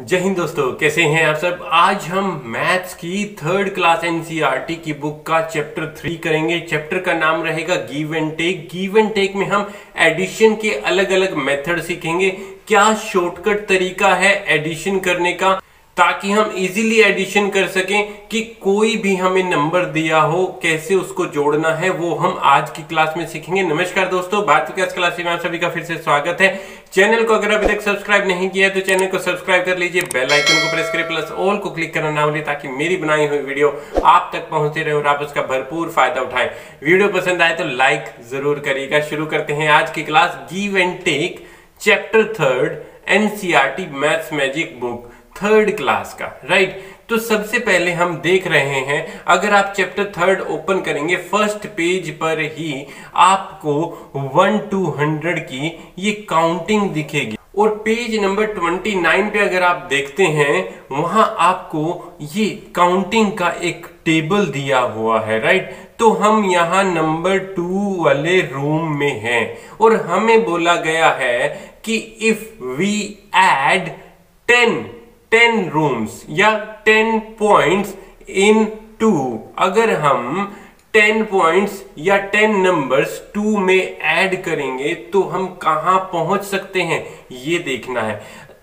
जय हिंद दोस्तों, कैसे हैं आप सब? आज हम मैथ्स की थर्ड क्लास एनसीईआरटी की बुक का चैप्टर थ्री करेंगे। चैप्टर का नाम रहेगा give and take give and take में हम एडिशन के अलग अलग मेथड सीखेंगे। क्या शॉर्टकट तरीका है एडिशन करने का? ताकि हम इजीली एडिशन कर सकें कि कोई भी हमें नंबर दिया हो, कैसे उसको जोड़ना है, वो हम आज की क्लास में सीखेंगे। नमस्कार दोस्तों भारत विकास क्लास में आप सभी का फिर से स्वागत है। चैनल को अगर अभी तक सब्सक्राइब नहीं किया है तो चैनल को सब्सक्राइब कर लीजिए बेल आइकन को प्रेस करें प्लस ऑल को क्लिक करना ना भूलिए, ताकि मेरी बनाई हुई वीडियो आप तक पहुँचते रहे और आप उसका भरपूर फ़ायदा उठाएँ। वीडियो पसंद आए तो लाइक ज़रूर करिएगा। शुरू करते हैं आज की class give and take chapter third NCERT maths magic book third class का राइट तो सबसे पहले हम देख रहे हैं, अगर आप चैप्टर थर्ड ओपन करेंगे फ़र्स्ट पेज पर ही आपको वन टू हंड्रेड की ये काउंटिंग दिखेगी। और पेज नंबर ट्वेंटी नाइन पे अगर आप देखते हैं, वहाँ आपको ये काउंटिंग का एक टेबल दिया हुआ है राइट तो हम यहाँ नंबर टू वाले रूम में हैं। और हमें बोला गया है कि if we add ten ten rooms या टेन पॉइंट्स इन टू अगर हम टेन पॉइंट्स या टेन नंबर्स टू में ऐड करेंगे तो हम कहाँ पहुँच सकते हैं? ये देखना है।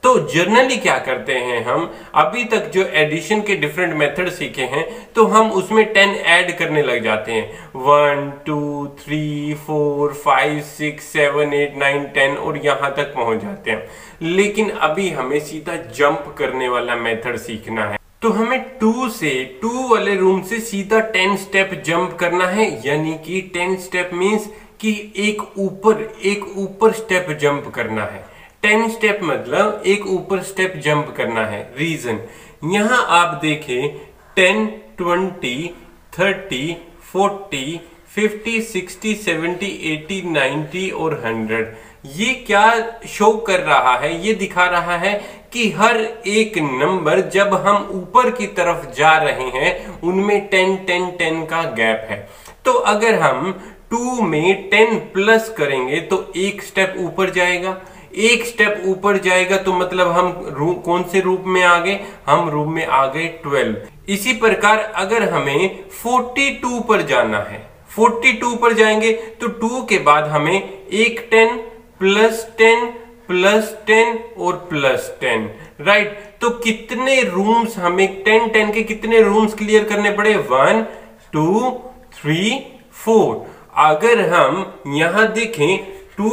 तो जर्नली क्या करते हैं हम? अभी तक जो एडिशन के डिफरेंट मेथड सीखे हैं तो हम उसमें टेन ऐड करने लग जाते हैं। One two three four five six seven eight nine ten और यहाँ तक पहुँच जाते हैं। लेकिन अभी हमें सीधा जंप करने वाला मेथड सीखना है। तो हमें टू से टू वाले रूम से सीधा टेन स्टेप जंप करना है। यानी कि टेन स्टेप मीन्स कि एक ऊपर एक ऊपर स्टेप जंप करना है। टेन स्टेप मतलब एक ऊपर स्टेप जंप करना है, रीजन। यहाँ आप देखें, ten, twenty, thirty, forty, fifty, sixty, seventy, eighty ninety और हंड्रेड। ये क्या शो कर रहा है? ये दिखा रहा है कि हर एक नंबर जब हम ऊपर की तरफ़ जा रहे हैं, उनमें टेन टेन टेन का गैप है। तो अगर हम टू में टेन प्लस करेंगे तो एक स्टेप ऊपर जाएगा। एक स्टेप ऊपर जाएगा तो मतलब हम रू, कौन से रूप में आ गए हम रूप में आ गए ट्वेल्व इसी प्रकार अगर हमें फोर्टी टू पर जाना है फोर्टी टू पर जाएँगे तो टू के बाद हमें एक ten plus ten plus ten और प्लस टेन राइट तो कितने रूम्स हमें टेन टेन के कितने रूम्स क्लियर करने पड़े? वन टू थ्री फोर अगर हम यहाँ देखें टू,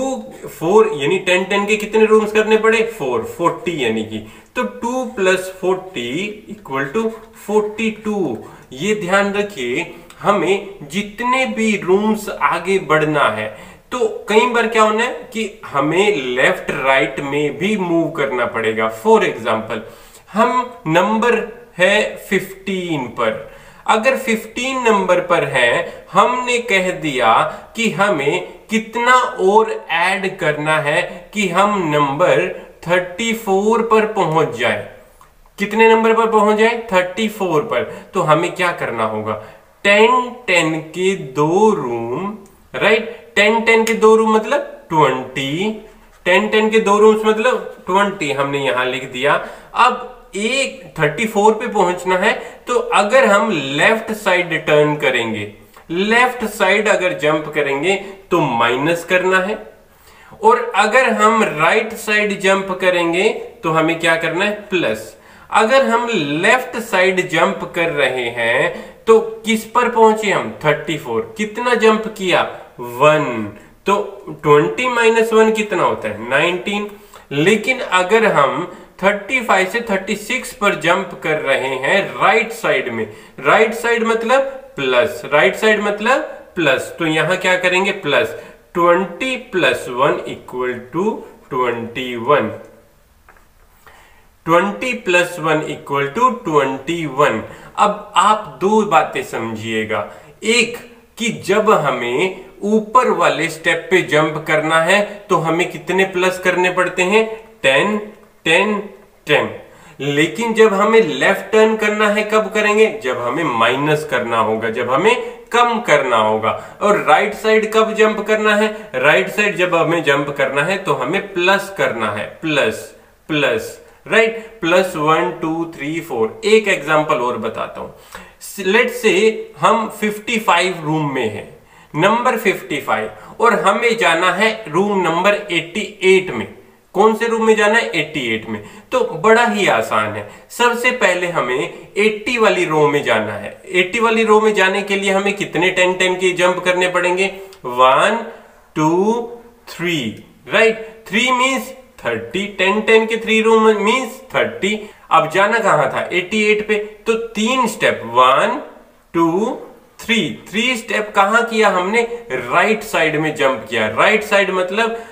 फोर, यानी टेन टेन के कितने रूम्स करने पड़े? फोर, फोर्टी यानी कि। तो two plus forty equal to forty two. ये ध्यान रखिए, हमें जितने भी रूम्स आगे बढ़ना है तो कई बार क्या होना है कि हमें लेफ़्ट राइट में भी मूव करना पड़ेगा। फॉर एग्ज़ाम्पल हम नंबर है 15 पर। अगर 15 नंबर पर है, हमने कह दिया कि हमें कितना और ऐड करना है कि हम नंबर 34 पर पहुँच जाए। कितने नंबर पर पहुँच जाए? 34 पर। तो हमें क्या करना होगा? 10 10 के दो रूम राइट टेन टेन के दो रूम मतलब ट्वेंटी टेन टेन के दो रूम्स मतलब ट्वेंटी हमने यहाँ लिख दिया। अब एक थर्टी फोर पे पहुँचना है तो अगर हम लेफ़्ट साइड टर्न करेंगे लेफ़्ट साइड अगर जंप करेंगे तो माइनस करना है। और अगर हम राइट साइड जंप करेंगे तो हमें क्या करना है? प्लस अगर हम लेफ़्ट साइड जंप कर रहे हैं तो किस पर पहुँचे हम? 34 कितना जंप किया? वन तो ट्वेंटी माइनस वन कितना होता है? नाइनटीन लेकिन अगर हम 35 से 36 पर जंप कर रहे हैं राइट साइड में। राइट साइड मतलब प्लस, राइट साइड मतलब प्लस। तो यहाँ क्या करेंगे? Plus. 20 plus one equal to twenty one. Twenty plus one equal to twenty one. अब आप दो बातें समझिएगा। एक, कि जब हमें ऊपर वाले स्टेप पे जंप करना है तो हमें कितने प्लस करने पड़ते हैं? Ten ten ten. लेकिन जब हमें लेफ़्ट टर्न करना है, कब करेंगे? जब हमें माइनस करना होगा, जब हमें कम करना होगा। और राइट साइड कब जंप करना है? राइट साइड जब हमें जंप करना है तो हमें प्लस करना है। Plus plus, right? Plus one, two, three, four. एक एग्ज़ाम्पल और बताता हूँ। लेट से हम 55 रूम में हैं। नंबर 55 और हमें जाना है रूम नंबर 88 में। कौन से रूम में जाना है? 88 में। तो बड़ा ही आसान है। सबसे पहले हमें 80 वाली रो में जाना है। 80 वाली रो में जाने के लिए हमें कितने 10 10 के जंप करने पड़ेंगे? One, two, three right three means thirty. Ten ten के थ्री रूम मीन्स थर्टी। अब जाना कहाँ था? 88 पे। तो तीन step one, two, three. Three step कहाँ किया हमने? राइट साइड में जंप किया। राइट साइड मतलब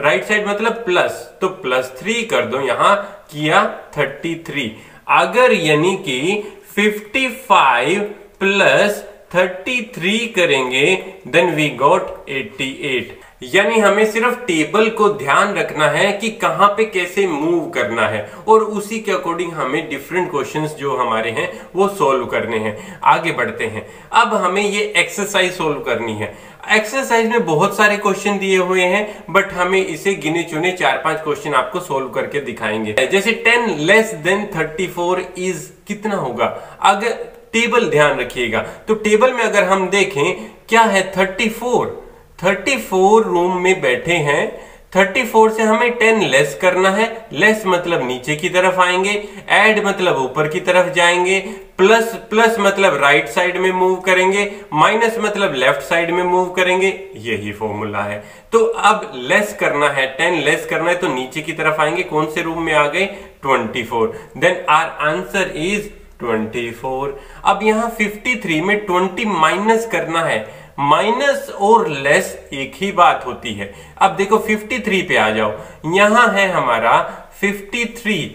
राइट साइड मतलब प्लस तो प्लस थ्री कर दो, यहाँ किया थर्टी थ्री अगर यानी कि fifty five plus thirty three करेंगे then we got eighty eight यानी हमें सिर्फ़ टेबल को ध्यान रखना है कि कहाँ पे कैसे मूव करना है। और उसी के अकॉर्डिंग हमें डिफरेंट क्वेश्चंस जो हमारे हैं, वो सोल्व करने हैं। आगे बढ़ते हैं। अब हमें ये एक्सरसाइज सोल्व करनी है। एक्सरसाइज में बहुत सारे क्वेश्चन दिए हुए हैं बट हमें इसे गिने चुने चार पाँच क्वेश्चन आपको सोल्व करके दिखाएँगे। जैसे ten less than thirty four is कितना होगा? अगर टेबल ध्यान रखिएगा। तो टेबल में अगर हम देखें, क्या है thirty four thirty four room में बैठे हैं। थर्टी फोर से हमें टेन लेस करना है। लेस मतलब नीचे की तरफ़ आएँगे एड मतलब ऊपर की तरफ़ जाएँगे, प्लस प्लस मतलब राइट साइड में मूव करेंगे, माइनस मतलब लेफ़्ट साइड में मूव करेंगे, यही फॉर्मूला है। तो अब लेस करना है, टेन लेस करना है तो नीचे की तरफ़ आएँगे, कौन से रूम में आ गए? Twenty four. Then our answer is twenty four अब यहाँ फिफ्टी थ्री में ट्वेंटी माइनस करना है। माइनस और लेस एक ही बात होती है। अब देखो 53 पे आ जाओ। यहाँ है हमारा 53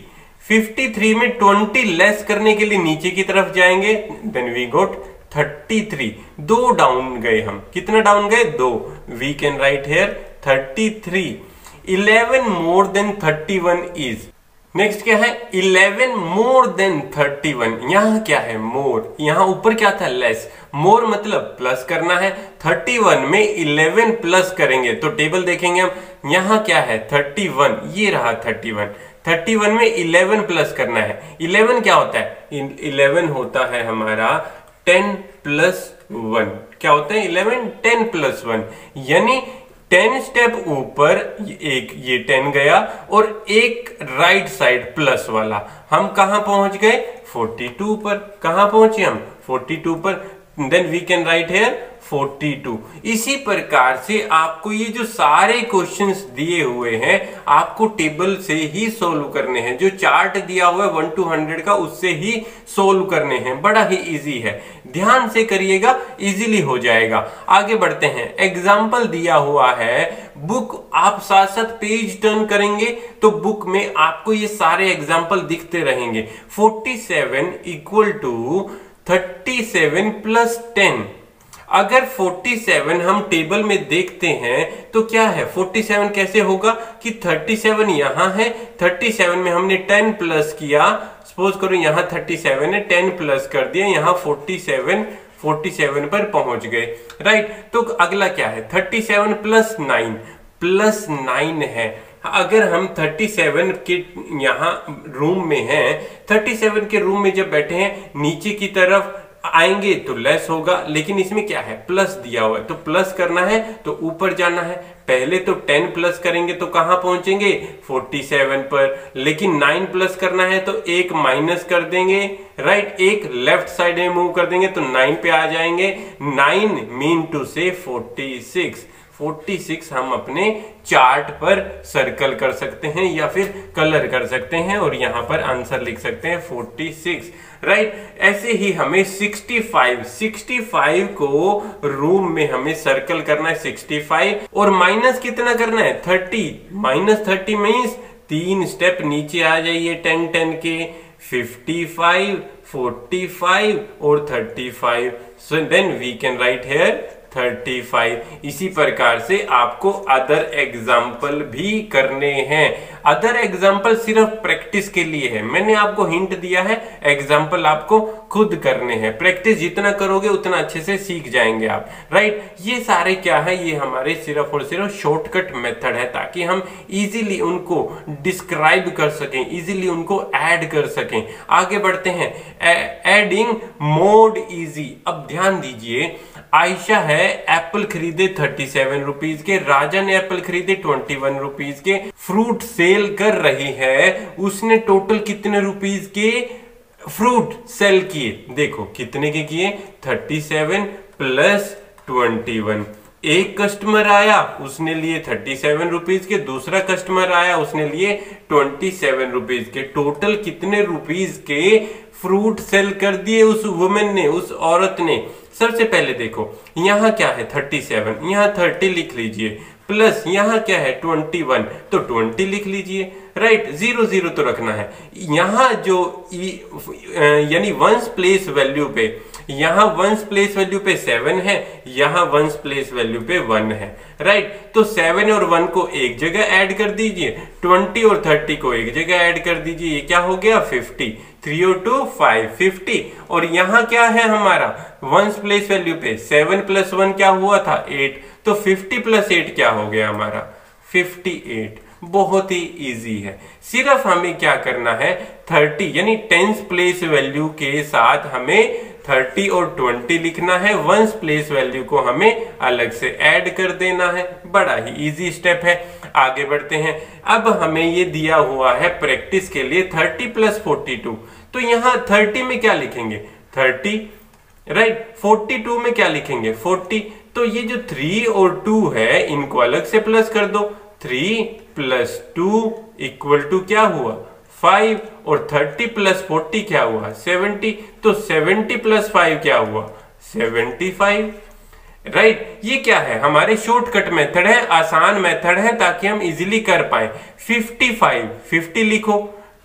53 में 20 लेस करने के लिए नीचे की तरफ़ जाएँगे देन वी गोट 33 दो डाउन गए हम। कितना डाउन गए? दो। We can write here 33 11 more than 31 is next क्या है? 11 मोर देन 31 यहाँ क्या है? मोर यहाँ ऊपर क्या था? लेस मोर मतलब प्लस करना है। 31 में 11 प्लस करेंगे। तो टेबल देखेंगे हम। यहाँ क्या है? 31 ये रहा 31 31 में 11 प्लस करना है। 11 क्या होता है? 11 होता है हमारा टेन प्लस वन क्या होता है? 11 10 प्लस वन यानी टेन स्टेप ऊपर एक ये टेन गया और एक राइट साइड प्लस वाला। हम कहा पहुँच गए? 42 पर। कहा पहुँचे हम? 42 पर। Then we can write here 42 इसी प्रकार से आपको ये जो सारे क्वेश्चंस दिए हुए हैं, आपको टेबल से ही सोल्व करने हैं। जो चार्ट दिया हुआ है वन टू हंड्रेड का, उससे ही सोल्व करने हैं। बड़ा ही इजी है। ध्यान से करिएगा इजीली हो जाएगा। आगे बढ़ते हैं। एग्ज़ाम्पल दिया हुआ है बुक आप साथ साथ पेज टर्न करेंगे तो बुक में आपको ये सारे एग्ज़ाम्पल दिखते रहेंगे। 47 इक्वल टू 37 प्लस टेन अगर 47 हम टेबल में देखते हैं तो क्या है? 47 कैसे होगा कि 37 यहाँ है 37 में हमने 10 प्लस किया। सपोज़ करो यहाँ 37 है 10 प्लस कर दिया, यहाँ 47 47 पर पहुँच गए। राइट तो अगला क्या है? 37 प्लस 9 प्लस 9 है। अगर हम 37 के यहाँ रूम में हैं 37 के रूम में जब बैठे हैं, नीचे की तरफ़ आएँगे तो लेस होगा, लेकिन इसमें क्या है? प्लस दिया हुआ है। तो प्लस करना है तो ऊपर जाना है। पहले तो 10 प्लस करेंगे तो कहाँ पहुँचेंगे? 47 पर। लेकिन 9 प्लस करना है तो एक माइनस कर देंगे राइट एक लेफ़्ट साइड में मूव कर देंगे तो 9 पे आ जाएँगे। 9 मीन टू से 46 46 हम अपने चार्ट पर सर्कल कर सकते हैं या फिर कलर कर सकते हैं और यहाँ पर आंसर लिख सकते हैं 46 राइट right? ऐसे ही हमें 65 65 को रूम में हमें सर्कल करना है 65 और माइनस कितना करना है 30 माइनस थर्टी मीन्स तीन स्टेप नीचे आ जाइए 10 10 के 55 45 और 35 so then we can write here 35 इसी प्रकार से आपको अदर एग्ज़ाम्पल भी करने हैं। अदर एग्ज़ाम्पल सिर्फ़ प्रैक्टिस के लिए है। मैंने आपको हिंट दिया है एग्ज़ाम्पल आपको खुद करने हैं। प्रैक्टिस जितना करोगे, उतना अच्छे से सीख जाएँगे आप। राइट ये सारे क्या है? ये हमारे सिर्फ़ और सिर्फ़ शॉर्टकट मेथड है, ताकि हम इजीली उनको डिस्क्राइब कर सकें इजीली उनको ऐड कर सकें। आगे बढ़ते हैं। एडिंग मोड इजी अब ध्यान दीजिए आयशा है एप्पल खरीदे थर्टी सेवन रुपीज़ के राजा ने एप्पल खरीदे ट्वेंटी वन रुपीज़ के, फ्रूट सेल कर रही है, उसने टोटल कितने रुपीज़ के फ्रूट सेल किए? देखो, कितने के किए? Thirty seven plus twenty one. एक कस्टमर आया, उसने लिए थर्टी सेवन रुपीज़ के, दूसरा कस्टमर आया, उसने लिए ट्वेंटी सेवन रुपीज़ के। टोटल कितने रुपीज़ के फ्रूट सेल कर दिए उस वुमेन ने, उस औरत ने? सबसे पहले देखो, यहाँ क्या है थर्टी सेवन यहाँ थर्टी लिख लीजिए प्लस यहाँ क्या है ट्वेंटी वन तो ट्वेंटी लिख लीजिए राइट ज़ीरो ज़ीरो तो रखना है। यहाँ जो यानी वंस प्लेस वैल्यू पे, यहाँ वंस प्लेस वैल्यू पे सेवन है, यहाँ वंस प्लेस वैल्यू पे वन है राइट तो सेवन और वन को एक जगह ऐड कर दीजिए ट्वेंटी और थर्टी को एक जगह ऐड कर दीजिए, ये क्या हो गया? Fifty three oh two five fifty और यहाँ क्या है हमारा? वंस प्लेस वैल्यू पे सेवन प्लस वन क्या हुआ था? एट तो फिफ्टी प्लस एट क्या हो गया हमारा? फिफ्टी एट बहुत ही इजी है। सिर्फ़ हमें क्या करना है? थर्टी यानी टेंस प्लेस वैल्यू के साथ हमें थर्टी और ट्वेंटी लिखना है। वंस प्लेस वैल्यू को हमें अलग से ऐड कर देना है। बड़ा ही इजी स्टेप है। आगे बढ़ते हैं। अब हमें ये दिया हुआ है प्रैक्टिस के लिए थर्टी प्लस फोर्टी टू तो यहाँ थर्टी में क्या लिखेंगे? थर्टी राइट फोर्टी टू में क्या लिखेंगे? फोर्टी। तो ये जो थ्री और टू है, इनको अलग से प्लस कर दो। Three plus two equal to क्या हुआ? फाइव और थर्टी प्लस फोर्टी क्या हुआ? सेवेंटी तो सेवेंटी प्लस फाइव क्या हुआ? सेवेंटी फाइव राइट ये क्या है? हमारे शॉर्टकट मेथड है, आसान मेथड है, ताकि हम इजीली कर पाए। 55 50 लिखो।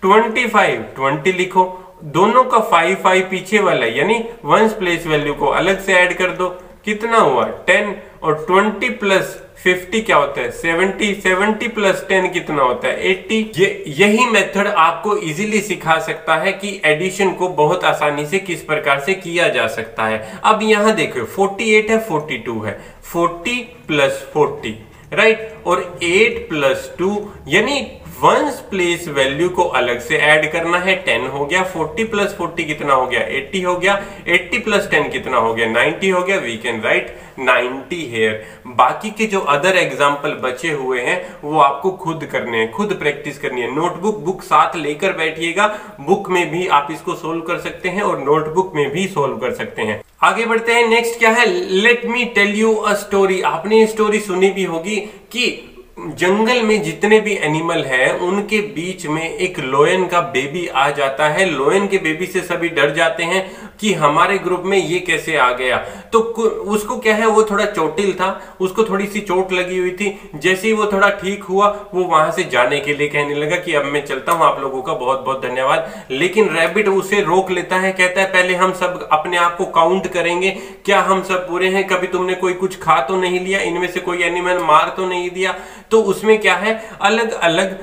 25 20 लिखो। दोनों का 5 5 पीछे वाला, यानी वंस प्लेस वैल्यू को अलग से ऐड कर दो। कितना हुआ? टेन और 20 प्लस 50 क्या होता है? 70 70 प्लस 10 कितना होता है? 80 ये, यही मेथड आपको इजीली सिखा सकता है कि एडिशन को बहुत आसानी से किस प्रकार से किया जा सकता है। अब यहाँ देखो 48 है 42 है। 40 प्लस 40 राइट और 8 प्लस टू यानी वंस प्लेस वैल्यू को अलग से ऐड करना है। 10 हो गया 40 प्लस 40 कितना हो गया? 80 हो गया। 80 प्लस 10 कितना हो गया? 90 हो गया। वी कैन राइट 90 हेयर बाकी के जो अदर एग्ज़ाम्पल बचे हुए हैं, वो आपको खुद करने हैं। खुद प्रैक्टिस करनी है। नोटबुक बुक साथ लेकर बैठिएगा। बुक में भी आप इसको सोल्व कर सकते हैं और नोटबुक में भी सोल्व कर सकते हैं। आगे बढ़ते हैं। नेक्स्ट क्या है? Let me tell you a story आपने स्टोरी सुनी भी होगी कि जंगल में जितने भी एनिमल हैं, उनके बीच में एक लोयन का बेबी आ जाता है। लोयन के बेबी से सभी डर जाते हैं। कि हमारे ग्रुप में ये कैसे आ गया। तो उसको क्या है, वो थोड़ा चोटिल था, उसको थोड़ी सी चोट लगी हुई थी। जैसे ही वो थोड़ा ठीक हुआ, वो वहाँ से जाने के लिए कहने लगा कि अब मैं चलता हूँ, आप लोगों का बहुत बहुत धन्यवाद। लेकिन रैबिट उसे रोक लेता है, कहता है, पहले हम सब अपने आप को काउंट करेंगे। क्या हम सब पूरे हैं? कभी तुमने कोई कुछ खा तो नहीं लिया? इनमें से कोई एनिमल मार तो नहीं दिया? तो उसमें क्या है अलग अलग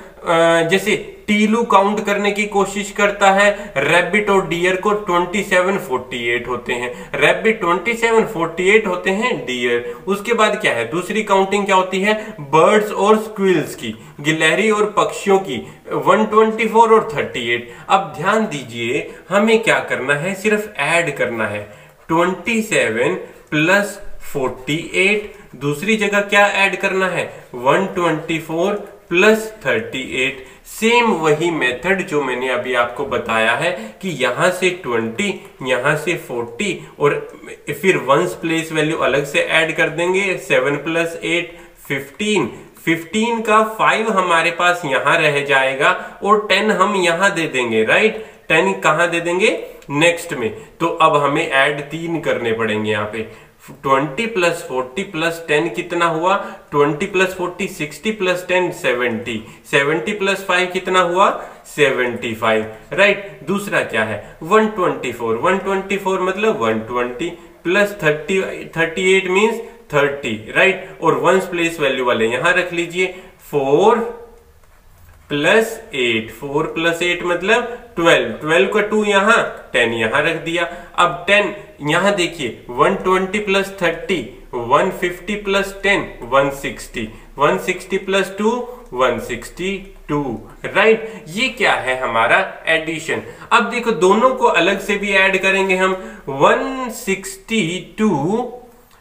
जैसे टीलू काउंट करने की कोशिश करता है। रैबिट और डियर को 2748 होते हैं। रैबिट 2748 होते हैं डियर। उसके बाद क्या है? दूसरी काउंटिंग क्या होती है? बर्ड्स और स्क्विल्स की, गिलहरी और पक्षियों की 124 और 38 अब ध्यान दीजिए, हमें क्या करना है? सिर्फ़ ऐड करना है। 27 प्लस 48 दूसरी जगह क्या ऐड करना है? 124 प्लस 38 सेम वही मेथड जो मैंने अभी आपको बताया है कि यहाँ से 20 यहाँ से 40 और फिर वंस प्लेस वैल्यू अलग से ऐड कर देंगे 7 प्लस एट फिफ्टीन 15 का 5 हमारे पास यहाँ रह जाएगा और 10 हम यहाँ दे देंगे राइट 10 कहाँ दे देंगे? नेक्स्ट में. तो अब हमें ऐड तीन करने पड़ेंगे यहाँ पे. Twenty plus forty plus ten कितना हुआ? Twenty plus forty, sixty plus ten, seventy. Seventy plus five कितना हुआ? Seventy five. राइट? दूसरा क्या है? One twenty four. One twenty four मतलब one twenty. Plus thirty thirty eight means thirty. Right? और once place value वाले यहाँ रख लीजिए। Four plus eight. Four plus eight मतलब ट्वेल्व। ट्वेल्व का टू यहाँ, टेन यहाँ रख दिया। अब टेन यहाँ देखिए one twenty plus thirty one fifty plus ten one sixty one sixty plus two one sixty two right ये क्या है हमारा एडिशन अब देखो, दोनों को अलग से भी ऐड करेंगे हम। One sixty two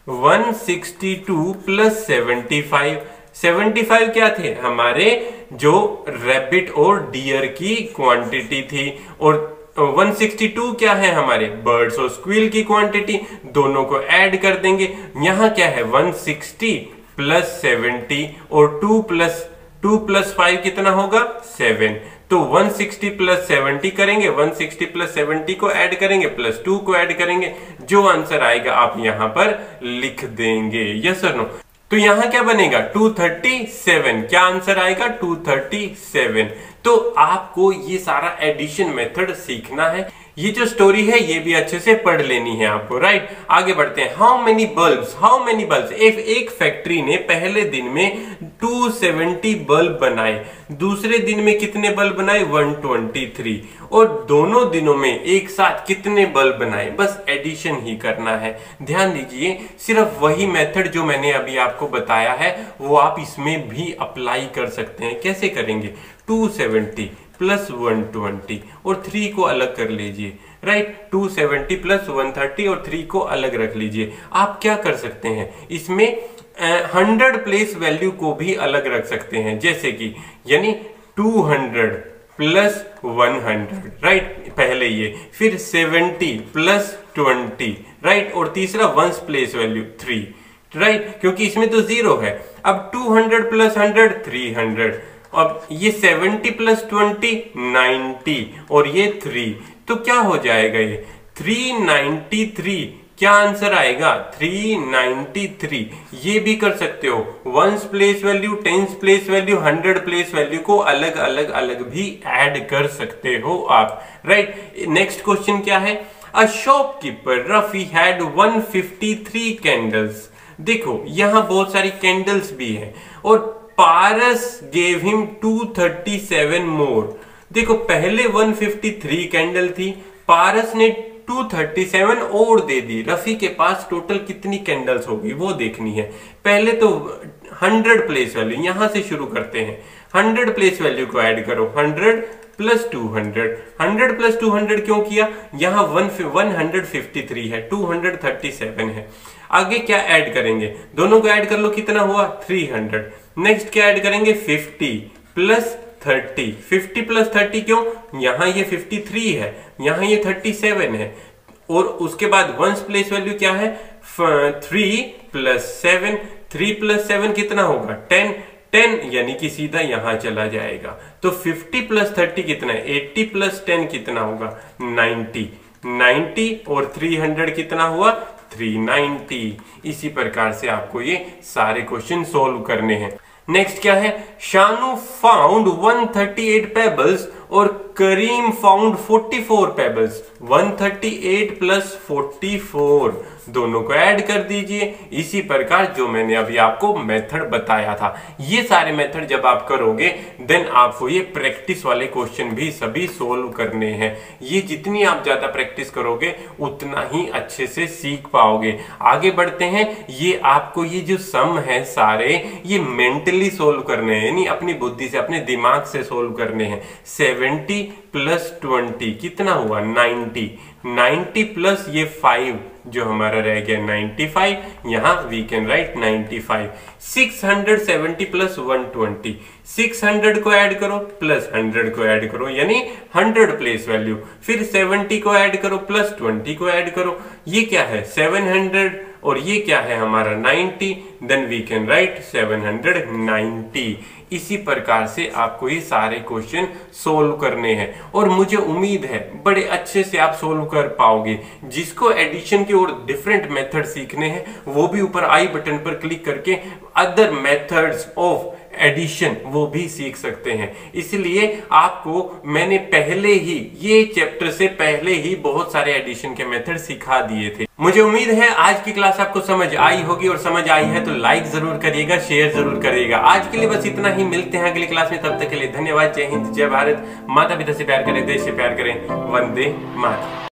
one sixty two plus seventy five seventy five क्या थे? हमारे जो रैबिट और डियर की क्वांटिटी थी। और 162 क्या है हमारे? बर्ड्स और स्क्विल की क्वांटिटी दोनों को ऐड कर देंगे। यहाँ क्या है? 160 प्लस 70 और 2 प्लस 2 प्लस फाइव कितना होगा? 7 तो 160 प्लस 70 करेंगे 160 प्लस 70 को ऐड करेंगे प्लस 2 को ऐड करेंगे। जो आंसर आएगा आप यहाँ पर लिख देंगे। यस और नो तो यहाँ क्या बनेगा? 237 क्या आंसर आएगा? 237 तो आपको ये सारा एडिशन मेथड सीखना है। ये जो स्टोरी है ये भी अच्छे से पढ़ लेनी है आपको राइट आगे बढ़ते हैं। How many bulb how many bulb एक, एक फैक्ट्री ने पहले दिन में 270 बल्ब बनाए। दूसरे दिन में कितने बल्ब बनाए? 123 और दोनों दिनों में एक साथ कितने बल्ब बनाए? बस एडिशन ही करना है। ध्यान दीजिए सिर्फ़ वही मेथड जो मैंने अभी आपको बताया है वो आप इसमें भी अप्लाई कर सकते हैं। कैसे करेंगे? 270 प्लस वन ट्वेंटी और थ्री को अलग कर लीजिए right two seventy plus one thirty और थ्री को अलग रख लीजिए। आप क्या कर सकते हैं? इसमें हंड्रेड प्लेस वैल्यू को भी अलग रख सकते हैं। जैसे कि, यानी two hundred plus one hundred right पहले ये, फिर सेवेंटी प्लस ट्वेंटी राइट और तीसरा ones place value three right क्योंकि इसमें तो ज़ीरो है। अब two hundred plus hundred three hundred अब ये 70 प्लस ट्वेंटी नाइनटी और ये थ्री तो क्या हो जाएगा ये? 393 क्या आंसर आएगा? 393 ये भी कर सकते हो। Ones place value, tens place value, hundred place value को अलग अलग अलग भी ऐड कर सकते हो आप। राइट, नेक्स्ट क्वेश्चन क्या है? A shopkeeper Rafi had 153 candles. देखो, यहाँ बहुत सारी कैंडल्स भी है और पारस गेव हिम 237 मोर देखो, पहले 153 कैंडल थी पारस ने 237 और दे दी। रफी के पास टोटल कितनी कैंडल्स होगी, वो देखनी है। पहले तो 100 प्लेस वैल्यू यहाँ से शुरू करते हैं। 100 प्लेस वैल्यू को ऐड करो 100 प्लस 200 100 प्लस 200 क्यों किया? यहाँ 153 है 237 है। आगे क्या ऐड करेंगे? दोनों को ऐड कर लो, कितना हुआ? 300 नेक्स्ट क्या ऐड करेंगे? 50 प्लस 30 50 प्लस 30 क्यों? यहाँ ये 53 है, यहाँ ये 37 है। और उसके बाद वंस प्लेस वैल्यू क्या है? Three plus seven three plus seven कितना होगा? टेन टेन यानी कि सीधा यहाँ चला जाएगा। तो 50 प्लस 30 कितना है? 80 प्लस 10 कितना होगा? 90 90 और 300 कितना हुआ? 390 इसी प्रकार से आपको ये सारे क्वेश्चन सोल्व करने हैं। नेक्स्ट क्या है? शानू फाउंड 138 पेबल्स और करीम फाउंड 44 पेबल्स 138 प्लस 44 दोनों को ऐड कर दीजिए। इसी प्रकार जो मैंने अभी आपको मेथड बताया था, ये सारे मेथड जब आप करोगे देन आपको ये प्रैक्टिस वाले क्वेश्चन भी सभी सोल्व करने हैं। ये जितनी आप ज़्यादा प्रैक्टिस करोगे, उतना ही अच्छे से सीख पाओगे। आगे बढ़ते हैं। ये आपको ये जो सम है सारे, ये मेंटली सोल्व करने हैं, यानी अपनी बुद्धि से, अपने दिमाग से सोल्व करने हैं। सेवेंटी प्लस ट्वेंटी कितना हुआ? नाइनटी नाइनटी प्लस ये 5 जो हमारा रह गया 95 यहाँ वी कैन राइट 95 670 प्लस 120 600 को ऐड करो, प्लस 100 को ऐड करो, यानी 100 प्लेस वैल्यू फिर 70 को ऐड करो, प्लस 20 को ऐड करो। ये क्या है? 700 और ये क्या है हमारा 90 देन वी कैन राइट 790 इसी प्रकार से आपको ये सारे क्वेश्चन सोल्व करने हैं। और मुझे उम्मीद है, बड़े अच्छे से आप सोल्व कर पाओगे। जिसको एडिशन की और डिफरेंट मेथड सीखने हैं, वो भी ऊपर आई बटन पर क्लिक करके अदर मेथड्स ऑफ़ एडिशन वो भी सीख सकते हैं। इसलिए आपको मैंने पहले ही, ये चैप्टर से पहले ही बहुत सारे एडिशन के मेथड सिखा दिए थे। मुझे उम्मीद है आज की क्लास आपको समझ आई होगी और समझ आई है तो लाइक ज़रूर करिएगा शेयर ज़रूर करिएगा। आज के लिए बस इतना ही, मिलते हैं अगली क्लास में, तब तक के लिए धन्यवाद। जय हिंद, जय भारत। माता पिता से प्यार करें, देश से प्यार करें। वंदे माता